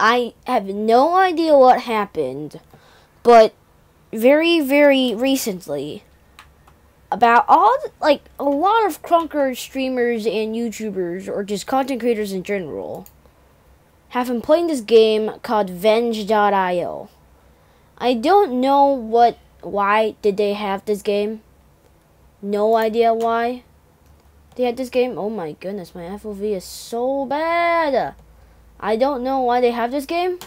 I have no idea what happened, but very, very recently, about all, like, a lot of Krunker streamers and YouTubers, or just content creators in general, have been playing this game called Venge.io. I don't know what, why did they have this game. No idea why they had this game. Oh my goodness, my FOV is so bad. I don't know why they have this game,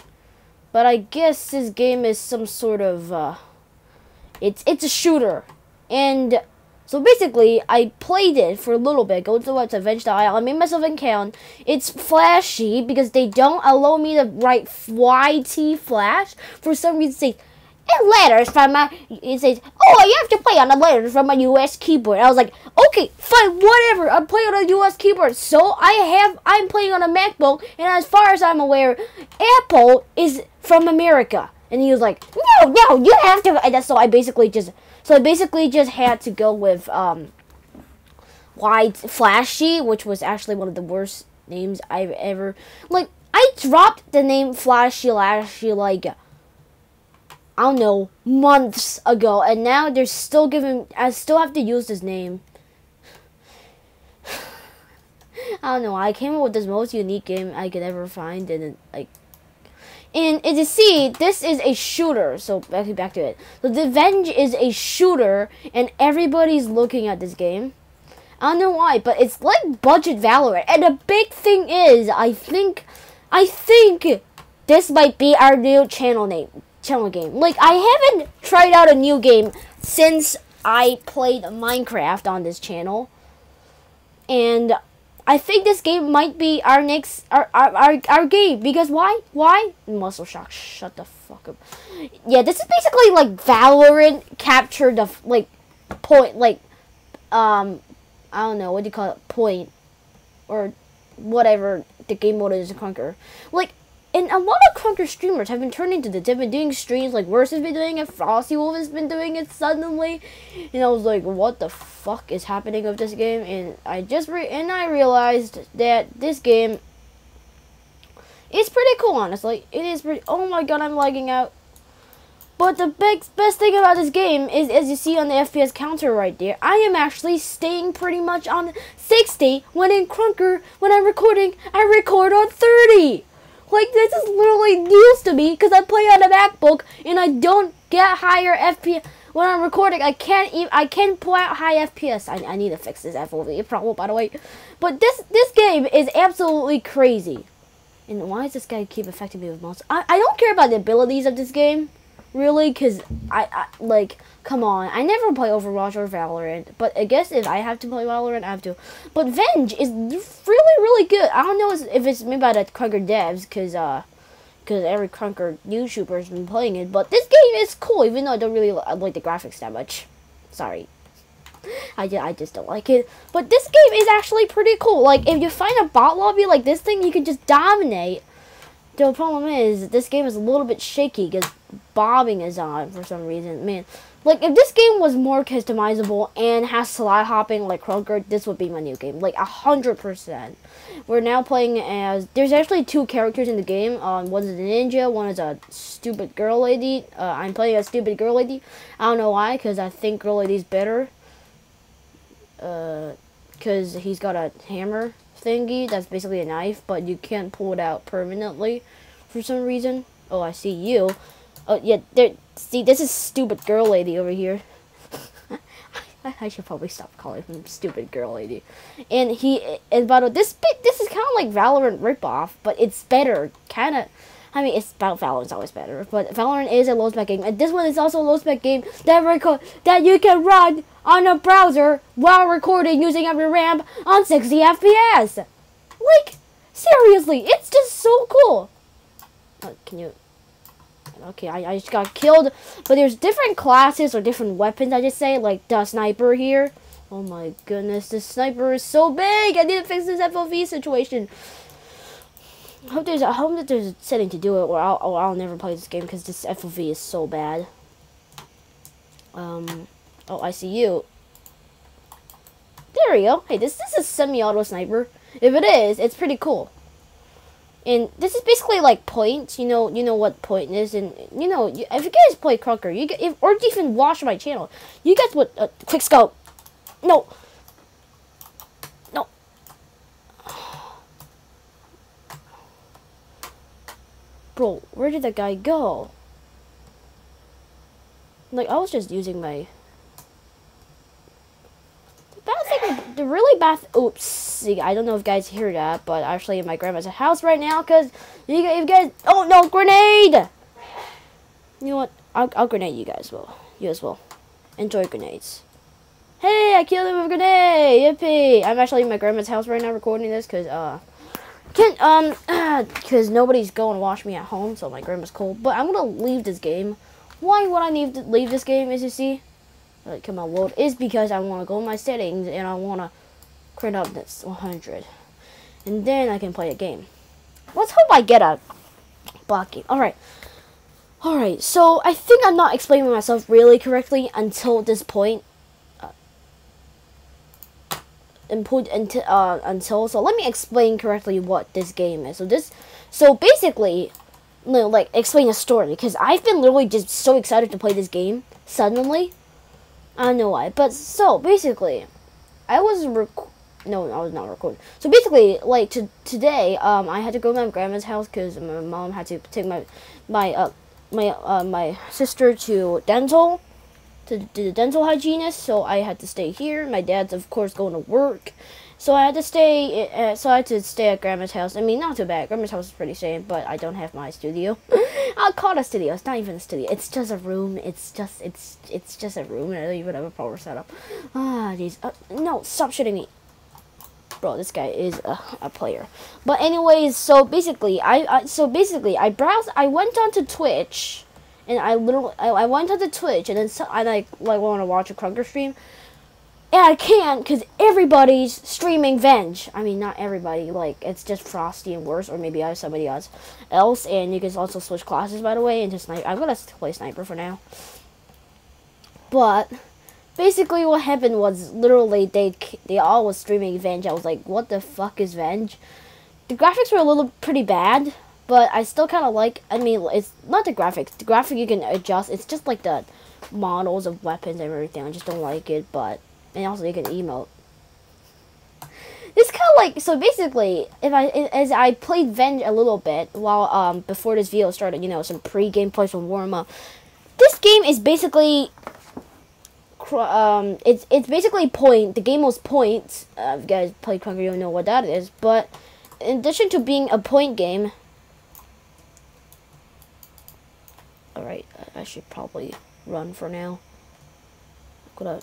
but I guess this game is some sort of, uh, it's, it's a shooter. And so basically, I played it for a little bit. Go to the website, Venge.io. I made myself an account. It's flashy because they don't allow me to write YT flash. For some reason, say and letters from my it says oh you have to play on the letters from a us keyboard. I was like okay fine whatever i'm playing on a us keyboard. So i have i'm playing on a macbook and as far as i'm aware apple is from america. And he was like no no you have to and so i basically just so i basically just had to go with um wide flashy which was actually one of the worst names i've ever like i dropped the name flashy lashy like I don't know, months ago, and now they're still giving. I still have to use this name. I don't know. I came up with this most unique game I could ever find, and it, like, and as you see, this is a shooter. So back back to it. So the Venge is a shooter, and everybody's looking at this game. I don't know why, but it's like budget Valorant. And the big thing is, I think, I think this might be our new channel name channel game. Like, I haven't tried out a new game since I played Minecraft on this channel. And I think this game might be our next, our, our, our, our game. Because why? Why? Muscle Shock, shut the fuck up. Yeah, this is basically like Valorant captured the, like, point, like, um, I don't know, what do you call it? Point. Or whatever the game mode is to conquer. Like, and a lot of Krunker streamers have been turning to this. They've been doing streams like Worse has been doing it, Frosty Wolf has been doing it suddenly. And I was like, what the fuck is happening with this game? And I just re and I realized that this game is pretty cool, honestly. It is pretty. Oh my god, I'm lagging out. But the big, best thing about this game is, as you see on the FPS counter right there, I am actually staying pretty much on 60 when in Krunker, when I'm recording, I record on 30. Like, this is literally news to me because I play on a MacBook and I don't get higher FPS. When I'm recording, I can't even, I can't pull out high FPS. I, I need to fix this FOV problem, by the way. But this, this game is absolutely crazy. And why does this guy keep affecting me with mouse? I, I don't care about the abilities of this game, really, because I, I, like, Come on, I never play Overwatch or Valorant, but I guess if I have to play Valorant, I have to. But Venge is really, really good. I don't know if it's made by the Krunker devs, because uh, because every Krunker YouTuber has been playing it. But this game is cool, even though I don't really like the graphics that much. Sorry. I, just, I just don't like it. But this game is actually pretty cool. Like, if you find a bot lobby like this thing, you can just dominate. The problem is, this game is a little bit shaky because bobbing is on for some reason. Man, like, if this game was more customizable and has slide hopping like Krunker, this would be my new game. Like, a 100%. We're now playing as... There's actually two characters in the game. Um, one is a ninja, one is a stupid girl lady. Uh, I'm playing a stupid girl lady. I don't know why, because I think girl lady's better. Uh, Because uh, he's got a hammer thingy that's basically a knife, but you can't pull it out permanently for some reason. Oh, I see you. Oh, yeah, there. See, this is stupid girl lady over here. I should probably stop calling him stupid girl lady. And he, and by the way, this bit, this is kind of like Valorant ripoff, but it's better. Kind of, I mean, it's Valorant's always better, but Valorant is a low spec game, and this one is also a low spec game that record that you can run on a browser while recording using a RAM on 60 FPS. Like, seriously, it's just so cool. Uh, can you? Okay, I, I just got killed. But there's different classes or different weapons, I just say. Like the sniper here. Oh my goodness, the sniper is so big. I need to fix this FOV situation. I hope there's I hope that there's a setting to do it, or I'll or I'll never play this game because this FOV is so bad. Um, oh, I see you. There we go. Hey, this, this is a semi-auto sniper. If it is, it's pretty cool. And this is basically like point. You know, you know what point is, and you know, if you guys play Krunker, you get, if, or even watch my channel, you guys would uh, quick scope. No. Bro, where did that guy go? Like, I was just using my... The bad thing, the really bad... Oops. I don't know if guys hear that, but actually in my grandma's house right now, because you, you guys... Oh, no, grenade! You know what? I'll, I'll grenade you guys, well. You as well. Enjoy grenades. Hey, I killed him with a grenade! Yippee! I'm actually in my grandma's house right now recording this, because, uh... Can't, um, because nobody's going to watch me at home, so my grandma's cold. But I'm gonna leave this game why would I leave, leave this game, as you see? Like, come on, world. Is because I want to go in my settings and I want to crank up this 100. And then I can play a game. Let's hope I get a blocking. Alright. Alright, so I think I'm not explaining myself really correctly until this point. Uh, input until uh, until so let me explain correctly what this game is. So this so basically no, like explain a story because I've been literally just so excited to play this game suddenly. I don't know why, but so basically, I was rec- no, I was not recording. So basically, like to, today, um, I had to go to my grandma's house because my mom had to take my my uh my uh my sister to dental to, the dental hygienist, so I had to stay here. My dad's of course going to work. So I had to stay. Uh, so I had to stay at Grandma's house. I mean, not too bad. Grandma's house is pretty safe, but I don't have my studio. I'll call it a studio. It's not even a studio. It's just a room. It's just it's it's just a room. And I don't even have a power setup. Ah, these. Uh, no, stop shooting me. Bro, this guy is a, a player. But anyways, so basically, I, I so basically I browsed. I went onto Twitch, and I literally I, I went onto Twitch, and then so, I like like want to watch a Krunker stream. And I can't because everybody's streaming Venge. I mean, not everybody. Like, it's just Frosty and worse, or maybe I have somebody else. Else, and you can also switch classes, by the way, into Sniper. I'm gonna play Sniper for now. But, basically what happened was, literally, they they all was streaming Venge. I was like, what the fuck is Venge? The graphics were a little pretty bad, but I still kind of like, I mean, it's not the graphics. The graphic you can adjust. It's just like the models of weapons and everything. I just don't like it, but and also you can emote. This kind of like so basically, if I as I played Venge a little bit while um before this video started, you know, some pre-game plays from warm up. This game is basically um it's it's basically point. The game was points. Uh, if you guys play Krunker, you don't know what that is, but in addition to being a point game. All right, I should probably run for now. I'm gonna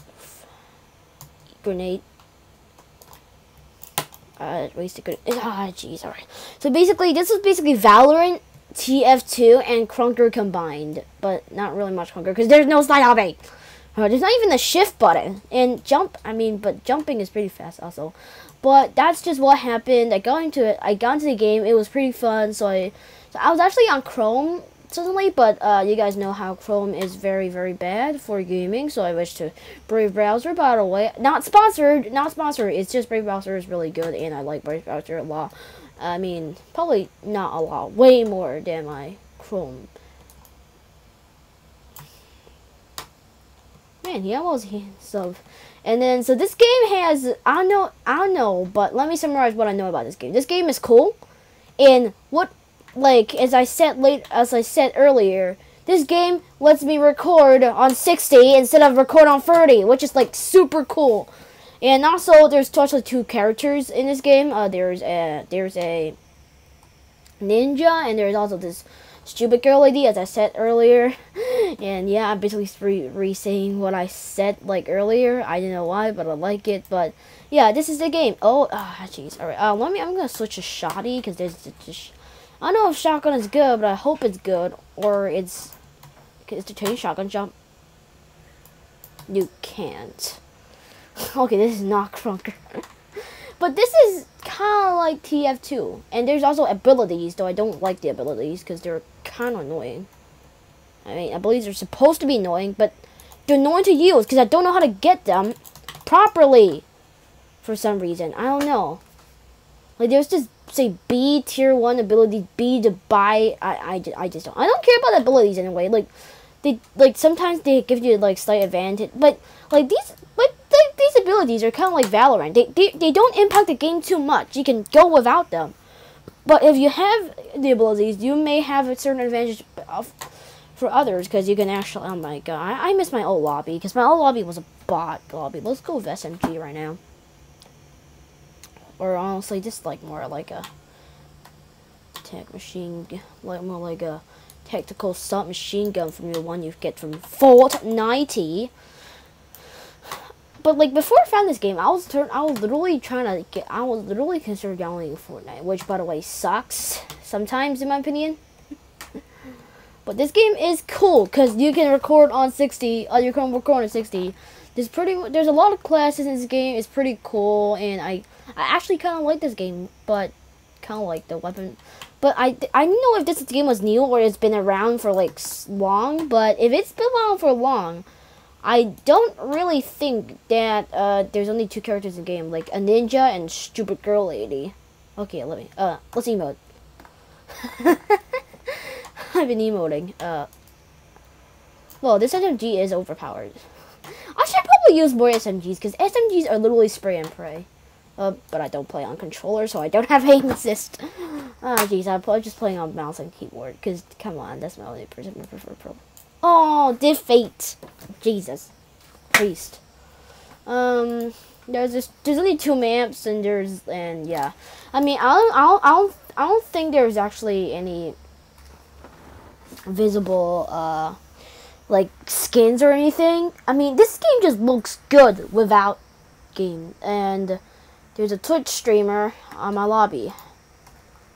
grenade. Uh, grenade. Ah, jeez, alright. So basically, this is basically Valorant, TF2, and Krunker combined. But not really much Krunker, because there's no slide hopping. Uh, there's not even the shift button. And jump, I mean, but jumping is pretty fast also. But that's just what happened. I got into it. I got into the game. It was pretty fun. So I, so I was actually on Chrome suddenly, but uh, you guys know how Chrome is very, very bad for gaming, so I wish to Brave Browser, by the way. Not sponsored, not sponsored, it's just Brave Browser is really good, and I like Brave Browser a lot. I mean, probably not a lot, way more than my Chrome. Man, he almost sub. And then, so this game has, I don't know, I don't know, but let me summarize what I know about this game. This game is cool, and what like as I said late as I said earlier, this game lets me record on 60 instead of record on 30, which is like super cool. And also, there's actually two characters in this game. Uh, there's a there's a ninja, and there's also this stupid girl lady, as I said earlier. And yeah, I'm basically re, re saying what I said like earlier. I don't know why, but I like it. But yeah, this is the game. Oh, ah, oh, jeez. All right. Uh, let me. I'm gonna switch to shoddy because there's just I don't know if shotgun is good, but I hope it's good. Or it's... Is to change shotgun jump? You can't. okay, this is not Krunker. but this is kind of like TF2. And there's also abilities, though I don't like the abilities because they're kind of annoying. I mean, abilities are supposed to be annoying, but they're annoying to use because I don't know how to get them properly for some reason. I don't know. Like, there's this say B tier one ability B to buy. I, I, I just don't. I don't care about abilities anyway. Like they like sometimes they give you like slight advantage, but like these like, these abilities are kind of like Valorant. They, they they don't impact the game too much. You can go without them. But if you have the abilities, you may have a certain advantage of, for others because you can actually. Oh my god, I, I miss my old lobby because my old lobby was a bot lobby. Let's go with SMG right now. Or honestly, just like more like a tech machine, like more like a tactical submachine gun from the one you get from Fortnite. But like before I found this game, I was turn I was literally trying to get I was literally considering downloading Fortnite, which by the way sucks sometimes in my opinion. but this game is cool because you can record on 60. Uh, you can record on 60. There's pretty there's a lot of classes in this game. It's pretty cool, and I I actually kind of like this game, but kind of like the weapon. But I I don't know if this game was new or it's been around for like long. But if it's been around for long I don't really think that uh, there's only two characters in the game, like a ninja and stupid girl lady. Okay, let me, uh, let's emote. I've been emoting. Uh, well, this SMG is overpowered. I should probably use more SMGs, because SMGs are literally spray and pray. Uh, but I don't play on controller, so I don't have aim assist. Oh, jeez, I'm just playing on mouse and keyboard, because, come on, that's my only person I prefer pro. Oh, defeat. Jesus. Priest. Um, there's just, there's only two maps, and there's, and yeah. I mean, I don't, I don't, I don't, I don't think there's actually any visible, uh, like, skins or anything. I mean, this game just looks good without game. And there's a Twitch streamer on my lobby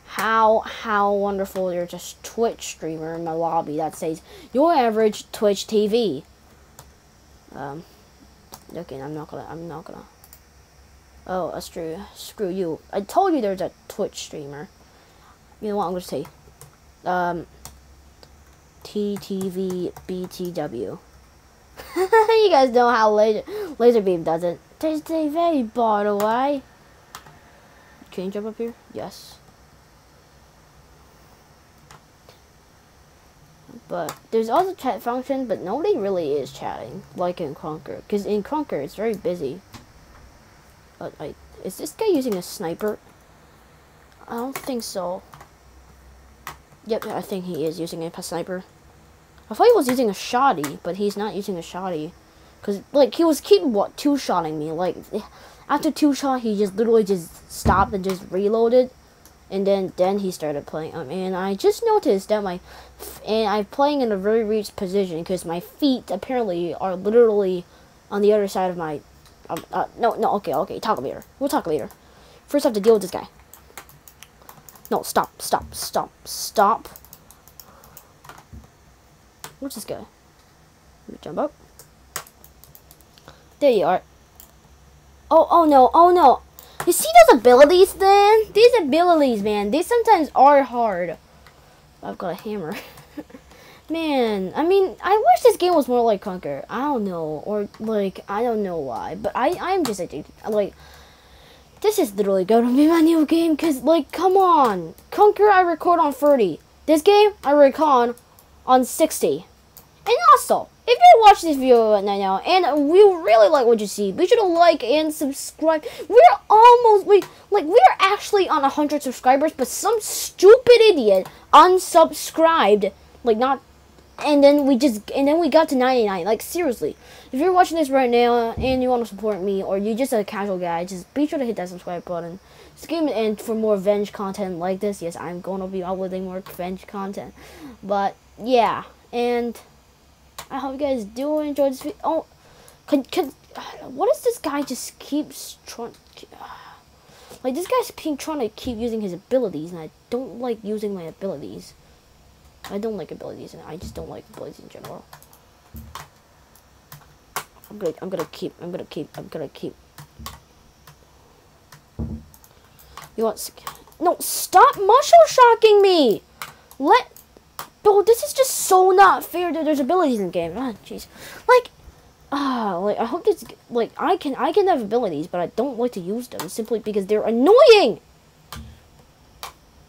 how how wonderful there's a Twitch streamer in my lobby that says your average Twitch TV. Um, okay, I'm not gonna. I'm not gonna. Oh, that's true. Screw you. I told you there's a Twitch streamer. You know what? I'm gonna say. Um. TTV BTW. you guys know how laser laser beam does it. A very by the way. Can you jump up here? Yes. But there's also chat function, but nobody really is chatting like in Krunker. Because in Krunker, it's very busy. But I, is this guy using a sniper? I don't think so. Yep, I think he is using a sniper. I thought he was using a shoddy, but he's not using a shoddy. Because, like, he was keep, what, two-shotting me. Like, after two-shot, he just literally just stopped and just reloaded. And then then he started playing. Um, and I just noticed that my and I'm playing in a very weird position because my feet apparently are literally on the other side of my um, uh, no no okay okay talk later. We'll talk later. First I have to deal with this guy. No stop stop stop stop. Where's this guy? Jump up. There you are oh oh no oh no you see those abilities then? These abilities, man, these sometimes are hard. I've got a hammer. man, I mean, I wish this game was more like Krunker. I don't know. Or, like, I don't know why. But I, I'm just addicted. Like, this is literally going to be my new game. Because, like, come on. Krunker, I record on 30. This game, I record on 60. And also, if you watch this video right now and we really like what you see, be sure to like and subscribe. We're almost we like we're actually on hundred subscribers, but some stupid idiot unsubscribed. Like not and then we just and then we got to 99 like seriously. If you're watching this right now and you want to support me or you're just a casual guy just be sure to hit that subscribe button. Game and for more venge content like this. Yes i'm going to be uploading more venge content. But yeah and I hope you guys do enjoy this video. Oh, what is this guy just keeps trying, like this guy's trying to keep using his abilities and I don't like using my abilities. I don't like abilities and I just don't like abilities in general. I'm gonna, I'm gonna keep, I'm gonna keep, I'm gonna keep. You want, no, stop muscle shocking me! Let Bro, this is just so not fair that there's abilities in the game. Ah, jeez. Like, ah, like I hope this like I can I can have abilities, but I don't like to use them simply because they're annoying.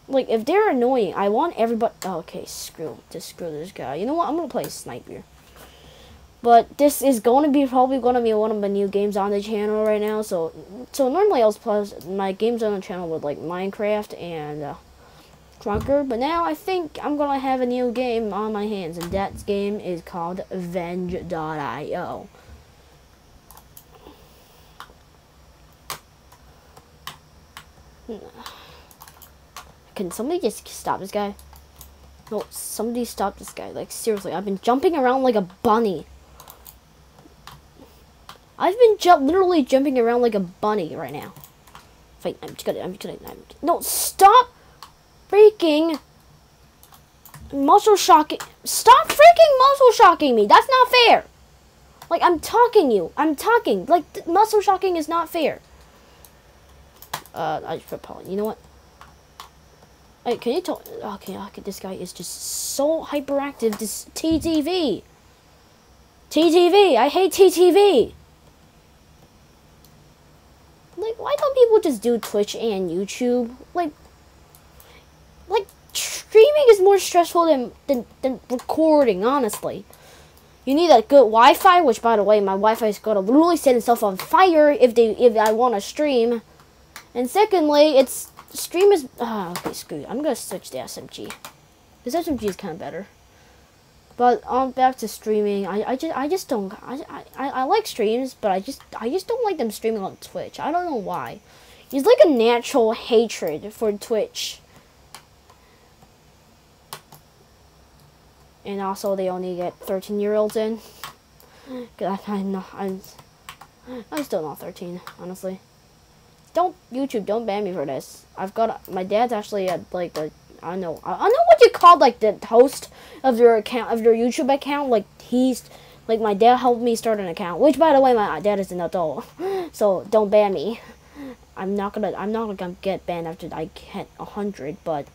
like if they're annoying, I want everybody. Oh, okay, screw just screw this guy. You know what? I'm gonna play Sniper. But this is going to be probably going to be one of the new games on the channel right now. So, so normally I was playing my games on the channel with like Minecraft and uh, Krunker, but now I think I'm gonna have a new game on my hands, and that game is called Venge.io. Can somebody just stop this guy? No, somebody stop this guy. Like, seriously, I've been jumping around like a bunny. I've been ju literally jumping around like a bunny right now. Wait, I'm just gonna, I'm just gonna, I'm, no, stop freaking muscle shocking. Stop freaking muscle shocking me. That's not fair. Like, I'm talking you. I'm talking. Like, muscle shocking is not fair. Uh, I just put Polly. You know what? Hey, can you tell? Okay, okay, this guy is just so hyperactive. This TTV. TTV. I hate TTV. Like, why don't people just do Twitch and YouTube? Like streaming is more stressful than than, than recording. Honestly, you need a good Wi-Fi. Which, by the way, my Wi-Fi is going to literally set itself on fire if they if I want to stream. And secondly, it's stream is ah okay screw it. I'm gonna switch to SMG. This SMG is kind of better. But on um, back to streaming, I, I just I just don't I, I I like streams, but I just I just don't like them streaming on Twitch. I don't know why. It's like a natural hatred for Twitch. And also, they only get 13 year olds in. Cause I, I'm not, I'm, I'm still not 13, honestly don't YouTube, don't ban me for this. I've got my dad's actually at like the I don't know I don't know what you call like the host of your account of your YouTube account. Like he's like my dad helped me start an account. Which by the way, my dad is an adult, so don't ban me. I'm not gonna I'm not gonna get banned after I hit hundred. But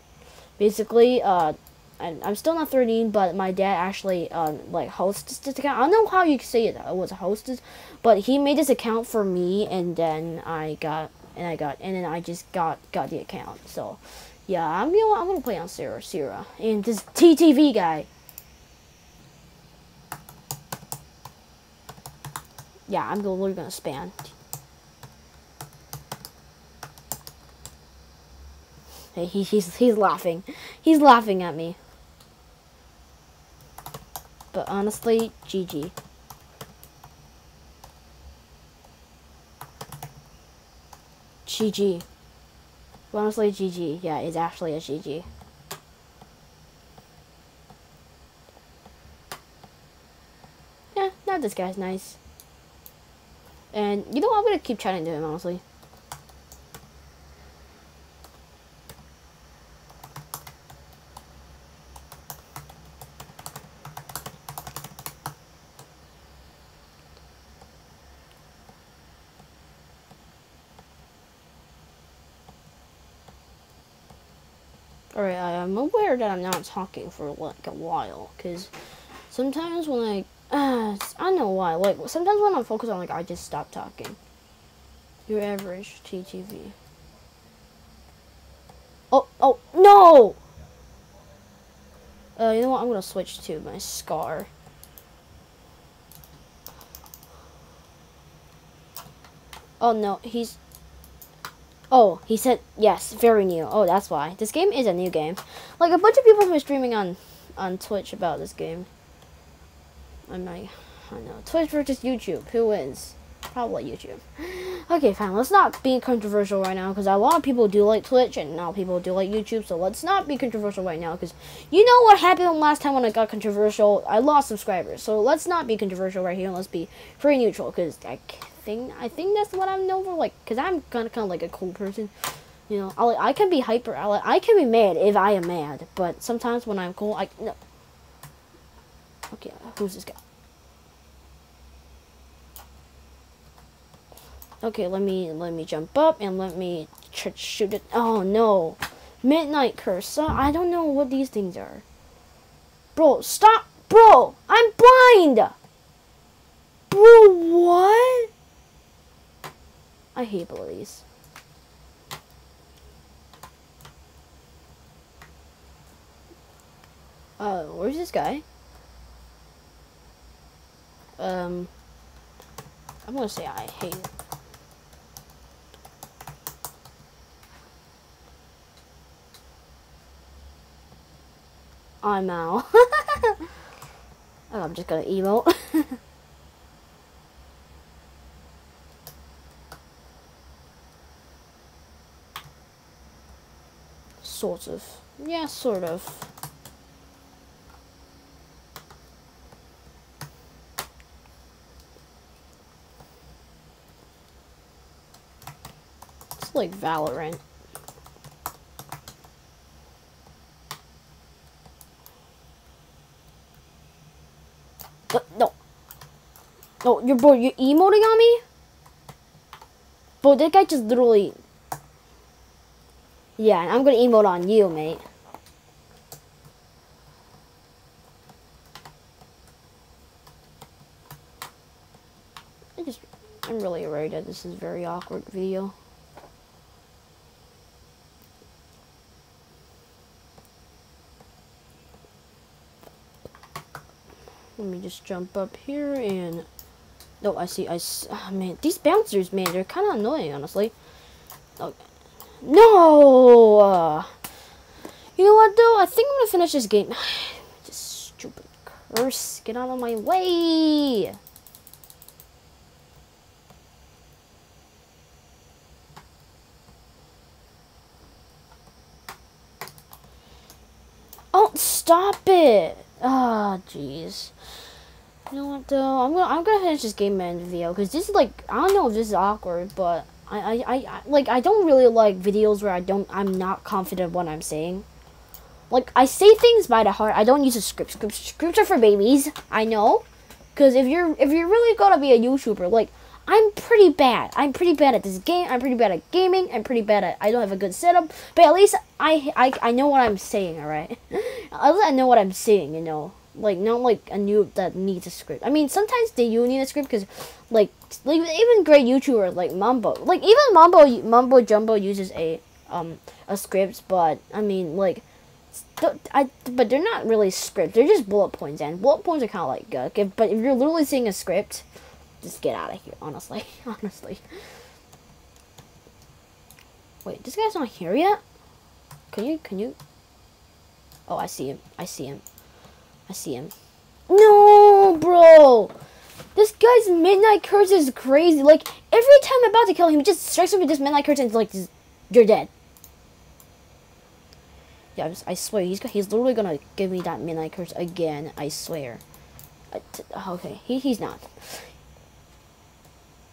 basically, uh, I'm still not 13, but my dad actually um, like hosts this account. I don't know how you say it. It was hosted, but he made this account for me, and then I got and I got and then I just got got the account. So yeah, I'm you know I'm gonna play on Sarah Sierra and this TTV guy. Yeah, I'm we're gonna spam. Hey, he, he's he's laughing. He's laughing at me. But honestly, GG. GG. Honestly, GG. Yeah, it's actually a GG. Yeah, now this guy's nice. And, you know, I'm gonna keep chatting to him, honestly. Alright, I'm aware that I'm not talking for like a while, because sometimes when I, uh, I know why, like, sometimes when I'm focused on, like, I just stop talking. Your average TTV. Oh, oh, no! Uh, you know what, I'm gonna switch to my Scar. Oh no, he's Oh, he said yes, very new. Oh, that's why. This game is a new game. Like a bunch of people were streaming on on Twitch about this game. I'm like, I know. Twitch versus YouTube. Who wins? Probably YouTube. Okay, fine. Let's not be controversial right now because a lot of people do like Twitch and now people do like YouTube. So let's not be controversial right now because you know what happened last time when I got controversial? I lost subscribers. So let's not be controversial right here. Let's be pretty neutral because I think I think that's what I'm known for. Like, cause I'm kind of kind of like a cool person. You know, I I can be hyper. I, I can be mad if I am mad, but sometimes when I'm cool, I no. Okay, who's this guy? Okay, let me let me jump up and let me shoot it. Oh no, midnight curse. I don't know what these things are. Bro, stop, bro! I'm blind. Bro, what? I hate bullies. Uh, where's this guy? Um, I'm gonna say I hate I'm out. oh, I'm just gonna emote. sort of. Yeah, sort of. It's like Valorant. But no. No, you're boy, you're emoting on me? Bro, that guy just literally Yeah, I'm gonna emote on you, mate. I just I'm really worried that this is very awkward video. Let me just jump up here and... No, I see, I see, oh, man, these bouncers, man, they're kind of annoying, honestly. Okay. No! Uh, you know what, though? I think I'm gonna finish this game. Just stupid curse. Get out of my way! Oh, stop it! Ah, oh, jeez. You know what though? I'm gonna I'm gonna finish this game man video because this is like I don't know if this is awkward, but I, I, I like I don't really like videos where I don't I'm not confident what I'm saying. Like I say things by the heart. I don't use a script. Scripts, scripts are for babies. I know, because if you're if you're really gonna be a YouTuber, like I'm pretty bad. I'm pretty bad at this game. I'm pretty bad at gaming. I'm pretty bad at. I don't have a good setup, but at least I I, I know what I'm saying. All right, at least I know what I'm saying. You know, like not like a noob that needs a script. I mean, sometimes they do need a script because, like, like even great YouTubers like Mumbo, like even Mumbo Mumbo Jumbo uses a um a script, but I mean like. I, but they're not really script. They're just bullet points, and bullet points are kind of like good. If, but if you're literally seeing a script, just get out of here, honestly. honestly. Wait, this guy's not here yet? Can you, can you? Oh, I see him. I see him. I see him. No, bro! This guy's midnight curse is crazy. Like, every time I'm about to kill him, he just strikes me with this midnight curse and it's like, you're dead. Yeah, I swear, he's, he's literally gonna give me that midnight curse again. I swear. Oh, okay, he, he's not.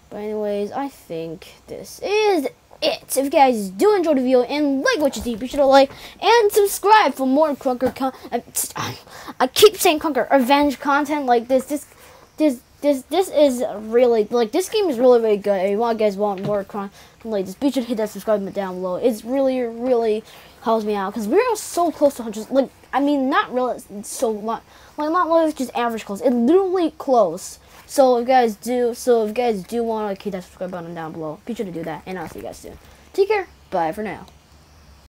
But anyways, I think this is it. If you guys do enjoy the video and like what you see, be sure to like and subscribe for more Krunker con- uh, I keep saying Krunker revenge content like this. This, this, this, this is really like this game is really really good. If you guys want more Krunker like this, be sure to hit that subscribe button down below. It's really really helps me out because we're so close to hundreds. Like I mean, not really so much. Like not really just average close. It literally close. So if you guys do, so if you guys do want to hit that subscribe button down below, be sure to do that, and I'll see you guys soon. Take care. Bye for now.